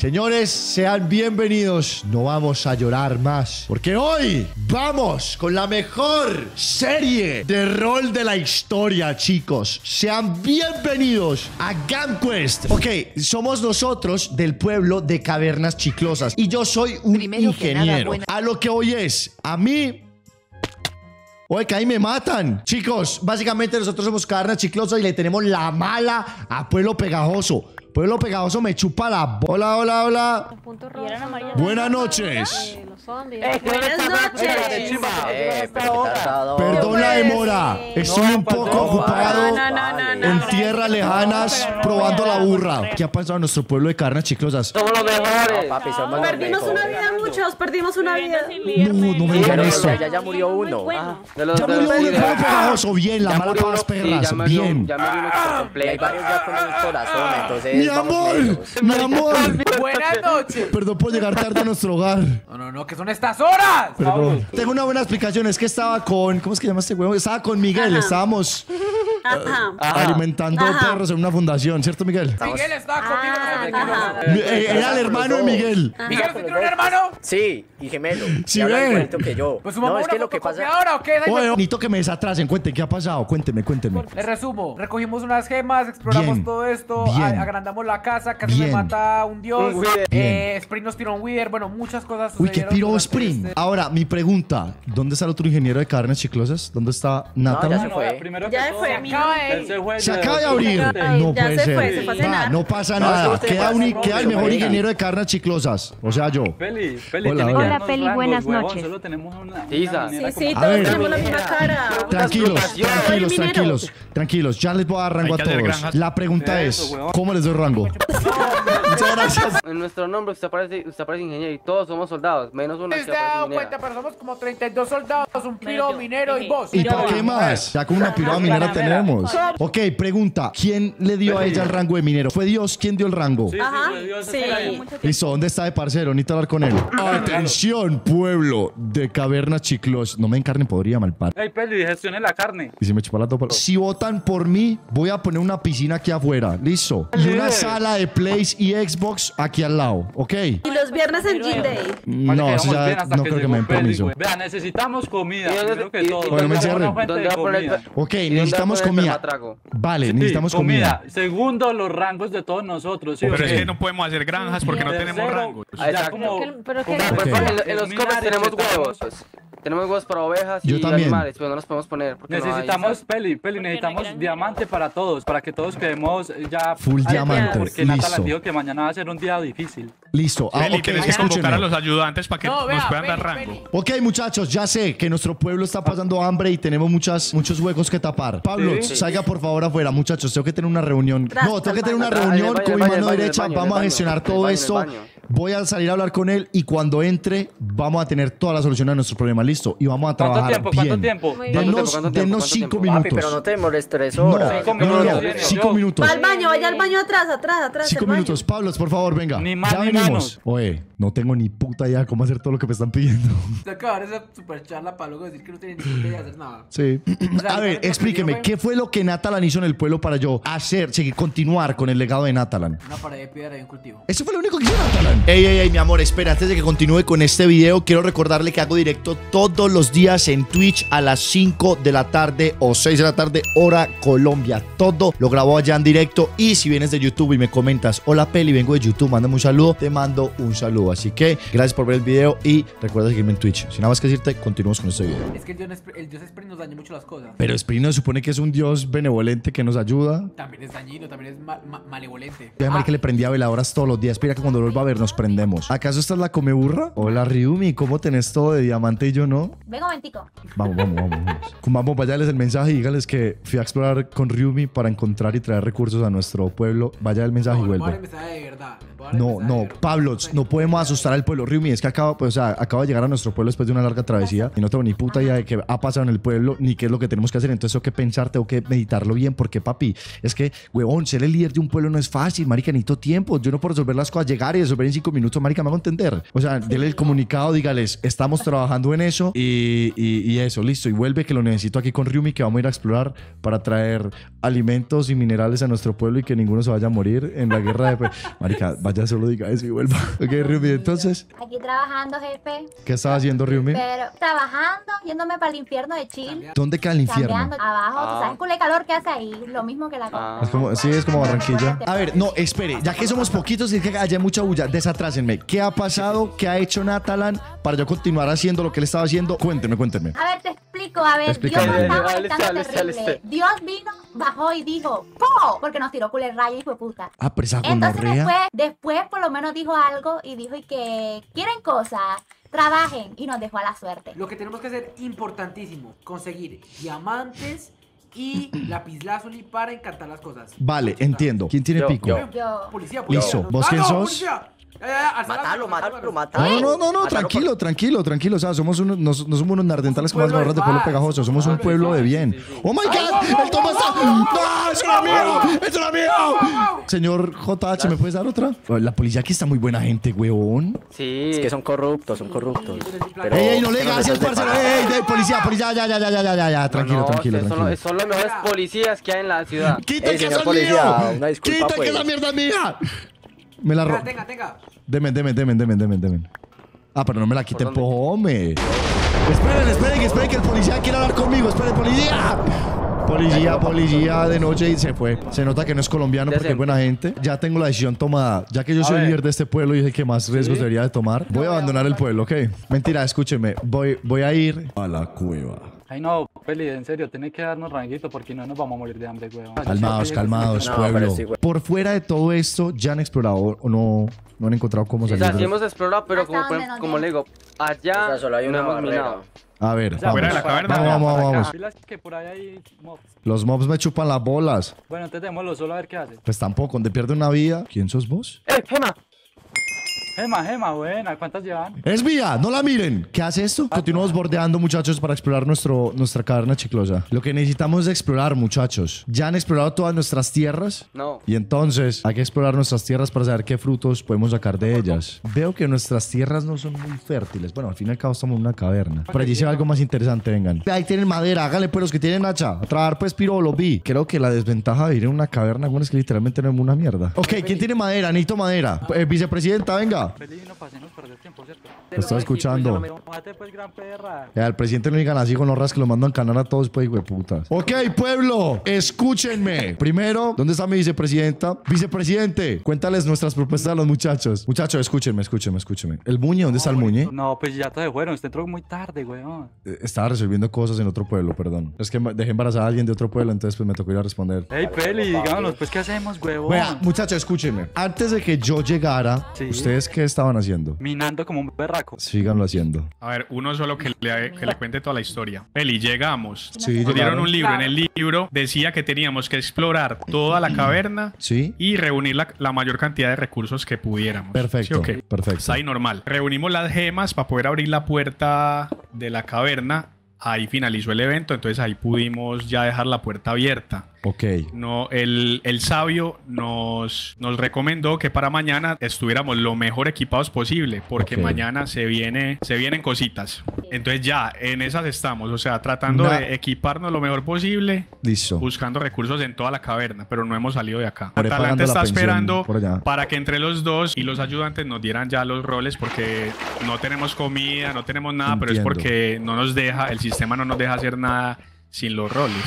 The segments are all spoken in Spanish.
Señores, sean bienvenidos. No vamos a llorar más. Porque hoy vamos con la mejor serie de rol de la historia, chicos. Sean bienvenidos a GamQuest. Ok, somos nosotros del pueblo de Cavernas Chiclosas. Y yo soy un Primero que nada, ingeniero. A lo que hoy es, a mí Oye, que ahí me matan. Chicos, básicamente nosotros somos carne chiclosa y le tenemos la mala a Pueblo Pegajoso. Pueblo Pegajoso me chupa la... bo- Hola, hola, hola. Buenas noches. Buenas noches. Eh, Perdón la demora. Estoy un poco ocupado en tierras lejanas probando la burra. ¿Qué ha pasado en nuestro pueblo de carnes chiclosas? Somos los mejores. Perdimos una vida muchos, perdimos una vida. No, no me digan esto. ya, ya, ya murió uno. Ah, de los Ya de murió los uno pegajoso. Bien, la mala para las sí, perras. ya murió- Bien. Ya murió uno por completo. Y hay varios ya con el corazón, entonces Mi amor, lentos. mi amor. Buenas noches. Perdón por llegar tarde a nuestro hogar. No, no, no, que son estas horas. Perdón. Tengo una buena explicación. Es que estaba con. ¿Cómo es que llama este huevo? Estaba con Miguel. Estábamos Ajá. alimentando Ajá. perros en una fundación, ¿cierto, Miguel? Miguel estaba conmigo. no sé. Mi- eh, Era el hermano de Miguel. Miguel, ¿usted tiene un hermano? Sí, y gemelo. Sí, ve. que yo. Pues su mamá no, es que lo que pasa... fotocopiadora o qué? Oye, bonito que me desatrasen. Cuenten, ¿qué ha pasado? Cuénteme, cuénteme. Les resumo, recogimos unas gemas, exploramos Bien, todo esto, agrandamos la casa, casi Bien. me mata un dios, eh, Sprint nos tiró un Wither, bueno, muchas cosas Uy, piro durante Spring. este- Ahora, mi pregunta: ¿dónde está el otro ingeniero de carnes chiclosas? ¿Dónde está No, ya se fue. Primero Ya que todo, fue, Se acaba de ir. Se acaba de abrir. No ya puede se ser. fue, se fue a Va, cenar. no pasa nada. usted Queda, pasa un- queda el otro, mejor ingeniero de carnes chiclosas. O sea, yo. Peli, Peli, Hola, tiene hola. que Hola, darnos Peli, rangos, buenas huevón, noches. Solo tenemos una. Isa. una Sí, sí, como- A ver. todos tenemos la misma cara. Tranquilos, explotación. tranquilos, tranquilos, tranquilos. Ya les voy a dar rango a Hay que hacer todos. granjas. La pregunta Eso, es: huevón. ¿cómo les doy rango? Muchas gracias. En nuestro nombre usted parece, usted parece ingeniero y todos somos soldados, menos uno que ¿Se ha dado cuenta? Pero somos como 32 soldados, un piro minero y vos. ¿Y para qué más? Ya con una piroa minera tenemos. Ok, pregunta: ¿quién le dio a ella el rango de minero? ¿Fue Dios quien dio el rango? Sí, sí, Ajá, fue Dios, sí. Listo, ¿dónde está de parcero? Necesito hablar con él. Atención, pueblo de cavernas chiclos. No me encarnen, podría malpar. Ey, Peli, gestione la carne. Y si me chupa la topa. Si votan por mí, voy a poner una piscina aquí afuera. Listo. Y una sala de Plays y Xbox aquí al lado. ¿Ok? Y los viernes en Gin Day. No, Vale, eso ya no creo que me den permiso. Vea, necesitamos comida. ¿Y dónde- Primero que todo. Bueno, me Necesitamos encierren. una fuente ¿Dónde de va a poner comida. el- Ok, ¿Y dónde necesitamos comida. Vale, necesitamos comida. Segundo, los rangos de todos nosotros. ¿sí o Pero es que no podemos hacer granjas porque no tenemos rangos. Pero en, los cofres tenemos necesitamos- huevos. Tenemos huevos para ovejas Yo y también. animales, pero no los podemos poner porque no. Necesitamos peli, peli, necesitamos diamante para todos, para que todos quedemos ya Full diamante, Porque listo. dijo que mañana va a ser un día difícil. Listo. Ah, Feli, ok, tienes que convocar a los ayudantes para que No, nos puedan dar rango. Ok, muchachos, ya sé que nuestro pueblo está pasando hambre y tenemos muchas, muchos huecos que tapar. Pablo, Sí. salga por favor afuera, muchachos. Tengo que tener una reunión. Tras, No, tengo que tener una reunión con mi mano derecha. Vamos a gestionar todo esto. Voy a salir a hablar con él y cuando entre vamos a tener toda la solución a nuestros problemas. Listo. Y vamos a ¿Cuánto trabajar tiempo? bien. ¿Cuánto tiempo? Denos, ¿Cuánto tiempo? denos ¿Cuánto cinco minutos. Papi, pero no te demores tres No, no, no, minutos, no, cinco minutos. Va al baño, vaya al baño atrás, atrás, atrás. Cinco minutos. Pablos, por favor, venga. Ni más ya ni venimos. menos. Oye, no tengo ni puta idea cómo hacer todo lo que me están pidiendo. Usted acaba de dar esa super charla para luego decir que no tiene ni idea de hacer nada. Sí. sea, A ver, explíqueme, ¿qué fue lo que Natalan hizo en el pueblo para yo hacer, seguir, continuar con el legado de Natalan? Una pared de piedra y un cultivo. Eso fue lo único que hizo Natalan. Ey, ey, ey, mi amor, espera, antes de que continúe con este video, quiero recordarle que hago directo todos los días en Twitch a las 5 de la tarde o 6 de la tarde, hora Colombia. Todo lo grabo allá en directo. Y si vienes de YouTube y me comentas, hola Peli, vengo de YouTube, mándame un saludo, te mando un saludo. Así que gracias por ver el video y recuerda seguirme en Twitch. Sin nada más que decirte, continuamos con este video. Es que el dios, el dios Sprint nos daña mucho las cosas. Pero Sprint se supone que es un dios benevolente que nos ayuda. También es dañino, también es ma- ma- malevolente. Yo a que le prendía veladoras todos los días. Espera que cuando vuelva a ver nos prendemos. ¿Acaso esta es la comeburra? Hola Ryumi, ¿cómo tenés todo de diamante y yo no? Venga, un momentico. Vamos, vamos, vamos. Vamos, vamos váyales el mensaje y dígales que fui a explorar con Ryumi para encontrar y traer recursos a nuestro pueblo. Vaya el mensaje y No, le voy a dar vuelve. el mensaje de verdad. No, no. Pablo, no podemos asustar al pueblo. Ryumi, es que acaba, pues, o sea, acaba de llegar a nuestro pueblo después de una larga travesía y no tengo ni puta idea de qué ha pasado en el pueblo ni qué es lo que tenemos que hacer. Entonces tengo que pensar, tengo que meditarlo bien porque, papi, es que, huevón, ser el líder de un pueblo no es fácil, marica, necesito tiempo. Yo no puedo resolver las cosas, llegar y resolver en cinco minutos, marica, me hago entender. O sea, dele el comunicado, dígales, estamos trabajando en eso y, y- y eso, listo. Y vuelve que lo necesito aquí con Ryumi, que vamos a ir a explorar para traer alimentos y minerales a nuestro pueblo y que ninguno se vaya a morir en la guerra de... Marica, vaya, solo diga eso y vuelva. Ok, Ryumi, entonces, Aquí trabajando, jefe. ¿qué estaba haciendo Ryumi? Pero trabajando, yéndome para el infierno de Chile. ¿Dónde queda el infierno? Cambiando abajo, Ah. ¿tú sabes cuál es el calor que hace ahí? Lo mismo que la Ah. Es como, sí, es como Barranquilla. A ver, no, espere, ya que somos poquitos y que haya mucha bulla, desatrásenme. ¿Qué ha pasado? ¿Qué ha hecho Natalan para yo continuar haciendo lo que él estaba haciendo? Cuénteme, cuénteme. A ver, te explico. A ver, Explícame. Dios nos estaba Dale, molestando dale, dale, terrible. dale. Dios vino, bajó y dijo ¡Po! Porque nos tiró culé raya y fue puta. Ah, pero esa Entonces después, después por lo menos dijo algo y dijo y que quieren cosas, trabajen y nos dejó a la suerte. Lo que tenemos que hacer importantísimo, conseguir diamantes y lapislázuli para encantar las cosas. Vale, entiendo. ¿Quién tiene Yo, pico? yo. Yo. Policía, policía. Listo. ¿Vos ¡Ah, quién no, sos? policía! La Matalo, la matalo, matalo. No, no, no, tranquilo, tranquilo, tranquilo. O sea, somos unos, no, no somos unos nardentales como las barras de pueblo pegajoso. Somos un un pueblo de bien. ¡Oh my God! ¡El toma está! ¡No! ¡Eso era mío! ¡Eso era mío! Señor JH, ¿me puedes dar otra? La policía aquí está muy buena gente, huevón. Sí. Es que son corruptos, son corruptos. Pero- ¡Ey, ey, no le gracias, parcero! ¡Ey, ey, policía, policía! Ya, ya, ya, ya, ya, ya, ya. Tranquilo, No, tranquilo, tranquilo. son los mejores policías que hay en la ciudad. ¡Quita que es policía, mío! ¡Quita que pues. esa mierda es mía! Me la Tenga, robo. tenga, tenga. Demen, demen, demen, demen, demen, demen. Ah, pero no me la quiten, ¿Por dónde? pojome. Esperen, esperen, esperen que el policía quiere hablar conmigo. Esperen, policía. Policía, policía de noche y se fue. Se nota que no es colombiano porque es buena gente. Ya tengo la decisión tomada. Ya que yo A soy ver. líder de este pueblo y es el que más riesgos debería de tomar, voy a abandonar el pueblo, ¿ok? Mentira, escúcheme. Voy, voy a ir a la cueva. Ay, no, Peli, en serio, tiene que darnos ranguito porque no nos vamos a morir de hambre, weón. Calmados, calmados, No, pueblo. sí. Por fuera de todo esto, ¿ya han explorado o no, no han encontrado cómo O salir? sea, de sí hemos explorado, pero ¿Hasta como, como le digo, allá O sea, solo hay no una hemos barrera. minado. A ver, la vamos. caverna. Vamos, vamos, vamos, vamos. Pilas que por ahí hay mobs. Los mobs me chupan las bolas. Bueno, entonces démoslo solo a ver qué hace. Pues tampoco, donde pierde una vida. ¿Quién sos vos? ¡Eh, Gema! Gema, Gema, buena, ¿cuántas llevan? Es vía, no la miren. ¿Qué hace esto? Continuamos bordeando, muchachos, para explorar nuestro, nuestra caverna chiclosa. Lo que necesitamos es explorar, muchachos. Ya han explorado todas nuestras tierras. No. Y entonces hay que explorar nuestras tierras para saber qué frutos podemos sacar de ellas. Veo que nuestras tierras no son muy fértiles. Bueno, al fin y al cabo estamos en una caverna. Por allí se ve algo más interesante, vengan. Ahí tienen madera, háganle pues los que tienen hacha. A trabajar pues piro, lo vi. Creo que la desventaja de vivir en una caverna bueno, es que literalmente no es una mierda. Ok, ¿quién tiene madera? Necesito madera. Eh, vicepresidenta, venga. Te estoy escuchando. Perra. Eh, al presidente no digan así con los ras que lo mandan canar a todos, pues, güey, putas. Ok, pueblo, escúchenme. Primero, ¿dónde está mi vicepresidenta? Vicepresidente, cuéntales nuestras propuestas a los muchachos. Muchachos, escúchenme, escúchenme, esúchenme. ¿El Muñe? ¿Dónde está el Muñe? No, pues ya todos se fueron, usted entró muy tarde, weón. Eh, Estaba resolviendo cosas en otro pueblo, perdón. Es que dejé embarazada a alguien de otro pueblo, entonces pues me tocó ir a responder. Ey, Peli, díganos, pues, ¿qué hacemos, huevón? Vea, muchachos, escúchenme. Antes de que yo llegara, Sí. ¿ustedes qué estaban haciendo? Minando como un berraco. Síganlo haciendo. A ver, uno solo que le, que le cuente toda la historia. Eli, llegamos. Sí, Nos dieron un libro. En el libro decía que teníamos que explorar toda la caverna ¿Sí? y reunir la, la mayor cantidad de recursos que pudiéramos. Perfecto, ¿Sí o qué? perfecto. Está ahí normal. Reunimos las gemas para poder abrir la puerta de la caverna. Ahí finalizó el evento, entonces ahí pudimos ya dejar la puerta abierta. Ok. No, el, el sabio nos, nos recomendó que para mañana estuviéramos lo mejor equipados posible, porque mañana se, viene, se vienen cositas. Entonces ya, en esas estamos, o sea, tratando de equiparnos lo mejor posible, Listo. buscando recursos en toda la caverna, pero no hemos salido de acá. Atalante la está esperando para que entre los dos y los ayudantes nos dieran ya los roles, porque no tenemos comida, no tenemos nada, pero es porque no nos deja, el sistema no nos deja hacer nada sin los roles.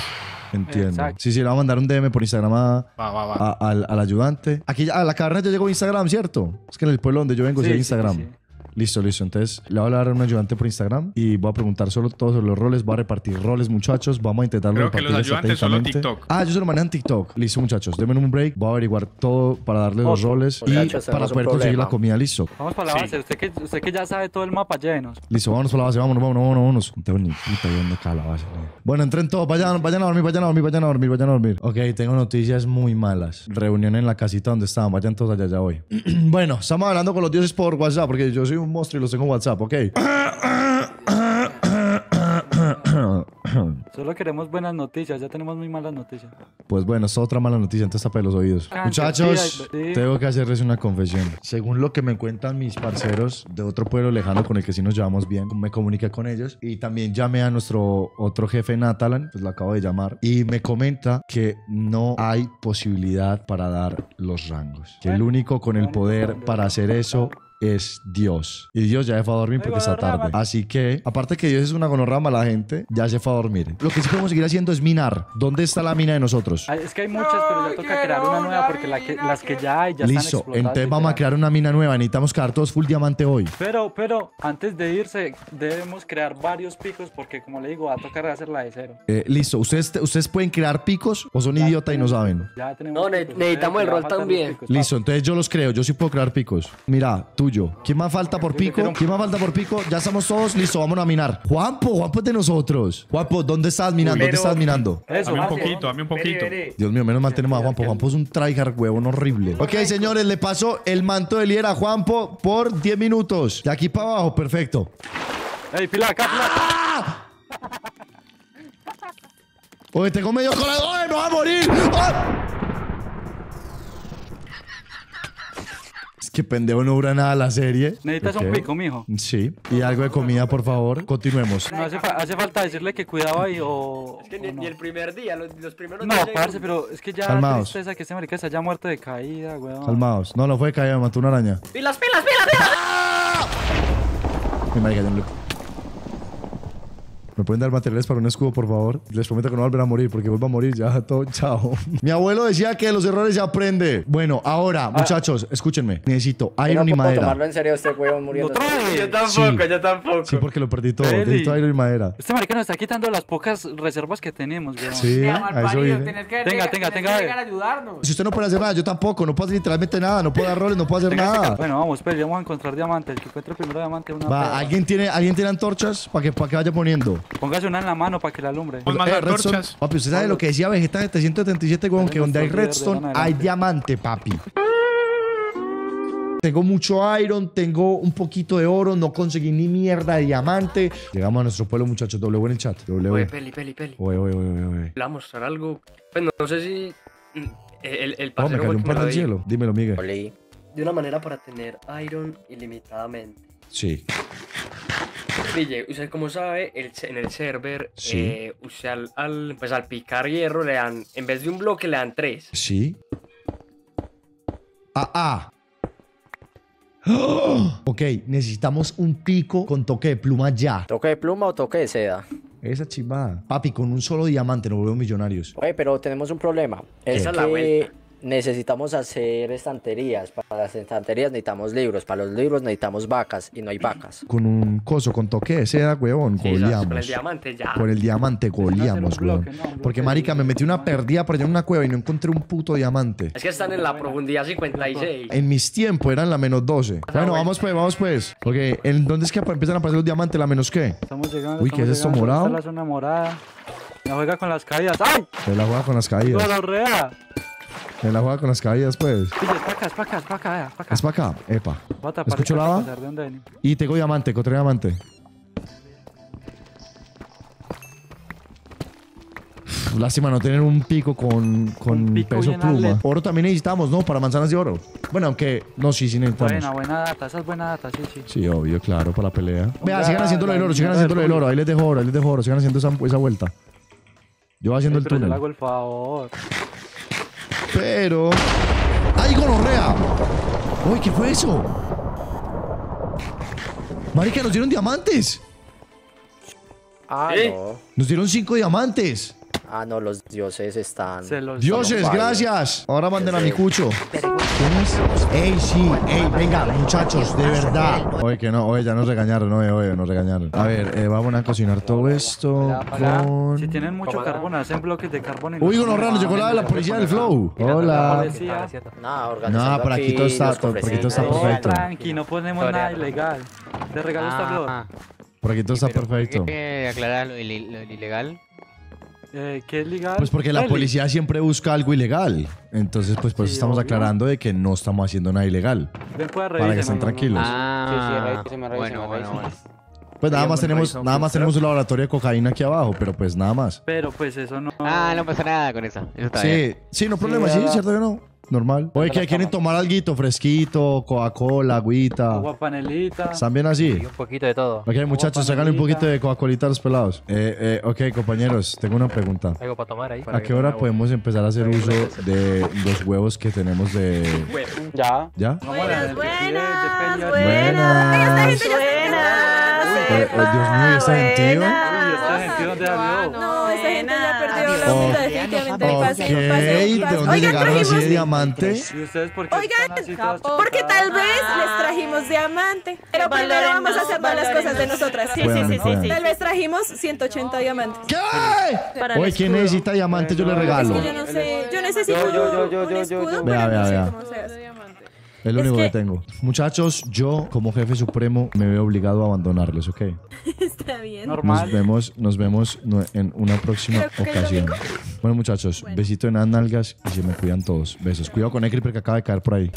Entiendo. Exacto. Sí, sí, le voy a mandar un DM por Instagram a, Va, va, va. a- al, al ayudante. Aquí a la caverna ya llegó Instagram, ¿cierto? Es que en el pueblo donde yo vengo sí, Sí, hay sí, Instagram. sí. Listo, listo. Entonces le voy a hablar a un ayudante por Instagram y voy a preguntar solo todos los roles. Voy a repartir roles, muchachos. Vamos a intentarlo Creo que repartir los ayudantes solo estratégicamente. TikTok. Ah, ellos se lo manejan TikTok. Listo, muchachos. Denme un break. Voy a averiguar todo para darle los roles y para poder conseguir la comida. Listo. Vamos para la Sí. base, usted que, usted que ya sabe todo el mapa, llenos. Listo, vámonos por la base, vámonos, vámonos, vámonos, vámonos. No tengo ni puta dónde cae la base. Bueno, entren todos, vayan, vayan a dormir, vayan a dormir, vayan a dormir, vayan a dormir. Ok, tengo noticias muy malas. Reunión en la casita donde estaban, vayan todos allá, ya voy. bueno, estamos hablando con los dioses por WhatsApp, porque yo soy un monstruo y los tengo en WhatsApp, ok. Solo queremos buenas noticias, ya tenemos muy malas noticias. Pues bueno, es otra mala noticia, entonces tape los oídos. Ah, Muchachos, sí, sí. tengo que hacerles una confesión. Según lo que me cuentan mis parceros de otro pueblo lejano con el que sí nos llevamos bien, me comuniqué con ellos y también llamé a nuestro otro jefe Natalan, pues lo acabo de llamar, y me comenta que no hay posibilidad para dar los rangos. Que el único con el poder para hacer eso es Dios. Y Dios ya se fue a dormir porque está tarde. Así que, aparte que Dios es una gonorrama, la gente ya se fue a dormir. Lo que sí podemos seguir haciendo es minar. ¿Dónde está la mina de nosotros? Es que hay muchas, pero ya Yo toca crear una nueva porque la que- mina las que ya hay ya Listo, están explotadas. entonces vamos a literal. crear una mina nueva. Necesitamos quedar todos full diamante hoy. Pero, pero, antes de irse, debemos crear varios picos porque, como le digo, va a tocar hacerla de cero. Eh, listo, ¿Ustedes, ¿ustedes pueden crear picos o son Ya idiotas y no saben? Ya tenemos No, ne- picos. necesitamos el rol los también. picos. Listo, entonces yo los creo. Yo sí puedo crear picos. Mira, tuyo. ¿Quién más falta por pico? ¿Quién más falta por pico? Ya estamos todos. Listo, vámonos a minar. Juanpo, Juanpo es de nosotros. Juanpo, ¿dónde estás minando? ¿Dónde estás minando? Eso, Dame un poquito, dame un poquito. Dios mío, menos mal tenemos a Juanpo. Juanpo es un tryhard huevón horrible. Ok, señores, le paso el manto de líder a Juanpo por 10 minutos. De aquí para abajo, perfecto. Ey, pila acá, pila acá. Oye, tengo medio corazón. ¡Ay, me voy a morir! ¡Ay! Que pendejo no dura nada la serie. Necesitas un Ok. pico, mijo. Sí. Y algo de comida, por favor. Continuemos. No hace, fa- hace falta decirle que cuidado ahí o. Es que o ni, no. ni el primer día, los, los primeros No, días ya parce, pero es que ya Calmaos. tristeza que este marica se haya muerto de caída, weón. Calmaos. No, no fue caída, me mató una araña. ¡Pilas, pilas, pilas, pilas! Mi marica, ya no le- ¿Me pueden dar materiales para un escudo, por favor? Les prometo que no volverá a morir, porque vuelvo a morir ya. Todo, chao. Mi abuelo decía que de los errores se aprende. Bueno, ahora, muchachos, escúchenme. Necesito iron no y puedo madera. tomarlo en serio este huevón muriendo. ¡Otra vez! Yo tampoco, Sí. yo tampoco. Sí, porque lo perdí todo. Eli. Necesito iron y madera. Este marica nos está quitando las pocas reservas que tenemos, weón. Sí, Mira, a eso tenés que, Tenga, tenga, tenga, que ayudarnos. Si usted no puede hacer nada, yo tampoco. No puedo hacer literalmente nada. No puedo dar roles, no puedo hacer Tenga, tenga. nada. Bueno, vamos, pues, vamos a encontrar diamantes. El que encuentre primero diamante, una Va. ¿alguien tiene, ¿alguien tiene antorchas para que, para que vaya poniendo? Póngase una en la mano para que la alumbre. Vamos más Eh, Redstone. Papi, usted sabe lo que decía Vegeta 777, weón, que donde hay redstone hay diamante, papi. Tengo mucho iron, tengo un poquito de oro, no conseguí ni mierda de diamante. Llegamos a nuestro pueblo, muchachos. W en el chat. W. Oye, peli, peli, peli. Oye, oye, oye, oye. Le voy a mostrar algo. Pues no, no sé si. mm, El, el Oh, me cayó un del dijo. cielo. Dímelo, Miguel. De una manera para tener iron ilimitadamente. Sí. Pille, usted como sabe, el en el server, Sí. eh, usted al, al- pues al picar hierro le dan, en vez de un bloque le dan tres. Sí. Ah, ah. ¡Oh! Ok, necesitamos un pico con toque de pluma ya. ¿Toque de pluma o toque de seda? Esa chivada. Papi, con un solo diamante nos volvemos millonarios. Oye, pero tenemos un problema. Es Esa es la vuelta. Necesitamos hacer estanterías. Para las estanterías necesitamos libros. Para los libros necesitamos vacas y no hay vacas. Con un coso, con toque de seda, huevón, Sí, esas, con el goleamos. diamante ya. Con el diamante goleamos, bloque, weón. no, bloque Porque, marica, me metí una perdida por allá en una cueva y no encontré un puto diamante. Es que están en la profundidad 56. En mis tiempos eran la menos 12. Bueno, vamos pues, vamos pues. Ok, ¿en dónde es que empiezan a aparecer los diamantes? ¿La menos qué? Estamos llegando. Uy, ¿qué estamos es esto, morado? La zona morada. La juega con las caídas. ¡Ay! Se la juega con las caídas. ¡Gonorrea! Se la juega con las caídas, pues. Pille, es pa' acá, es pa' acá, es pa' acá, es pa' acá. Es para acá. Epa. ¿Escucho lava? para de. Y tengo diamante, otro diamante. Uf, Lástima no tener un pico con, con Un pico peso pluma. Oro también necesitamos, ¿no? Para manzanas de oro. Bueno, aunque no, sí, sí necesitamos. Buena, buena data, esa es buena data, sí, sí. Sí, obvio, claro, para la pelea. Vea, sigan haciendo lo del oro, sigan haciendo lo del oro. Ahí les dejo oro, ahí les dejo oro. Sigan haciendo esa, esa vuelta. Yo voy haciendo el pero yo le túnel. hago el favor. Pero. ¡Ay, gonorrea! ¡Uy, qué fue eso! Marica, nos dieron diamantes. Ah. Nos dieron cinco diamantes. Ah, no, los dioses están. Se los Dioses, gracias. Ahora manden a mi cucho. ¿Quién es? Ey, sí, ey, venga, muchachos, de verdad. Oye, que no, oye, ya nos regañaron, oye, oye, nos regañaron. A ver, eh, vamos a cocinar todo esto con. Si tienen mucho carbón, hacen bloques de carbón. Uy, los gonorrea, nos llegó la de la policía del flow. La Hola. No, por aquí todo está- por aquí todo está perfecto. Tranqui, no ponemos nada ilegal. Te regalo esta flor. Por aquí todo está perfecto. que aclarar lo ilegal? Eh, ¿Qué es legal? Pues porque la Eli. policía siempre busca algo ilegal. Entonces, pues por eso Sí, estamos obvio. aclarando de que no estamos haciendo nada ilegal. Ven, pues, Para que estén tranquilos. Ah, revíseme, bueno, revíseme, bueno, bueno. Pues nada más bueno tenemos, nada más tenemos un laboratorio de cocaína aquí abajo, pero pues nada más. Pero pues eso no. Ah, no pasa nada con eso. Eso está bien. Sí, sí, no problema, sí, cierto que no. Normal. Oye, ¿qué quieren tomar algo? Fresquito, Coca-Cola, agüita. Agua panelita. ¿Están bien así? Un poquito de todo. Ok, muchachos, háganle un poquito de Coca-Colita a los pelados. Eh, eh, ok, compañeros, tengo una pregunta. Algo para tomar ahí. ¿A qué hora podemos empezar a hacer uso de los huevos que tenemos de... Ya. ¿Ya? Buenas, buenas, Buenas. Eh, eh, Dios mío, ¿y? Uy, esta gente dónde salió. No, esa gente ya perdió la vida, definitivamente. ¿de dónde llegaron así de diamante? ¿Y ustedes por qué todas Porque tal vez les trajimos diamante. Pero primero vamos a hacer malas cosas de nosotras. sí, sí, sí, sí, sí. Tal vez trajimos 180 diamantes. ¿Qué? Oye, ¿quién necesita diamante? Yo le regalo. Es que yo no sé. Yo necesito Yo, yo, yo, yo, un yo, yo, escudo, yo. Vea, pero vea, no sé vea. Es único que... que- tengo. Muchachos, yo como jefe supremo me veo obligado a abandonarles, ¿ok? Está bien. Nos vemos, nos vemos en una próxima el ocasión. Bueno, muchachos, besito en las nalgas y se me cuidan todos. Besos. Cuidado con Ecri porque acaba de caer por ahí.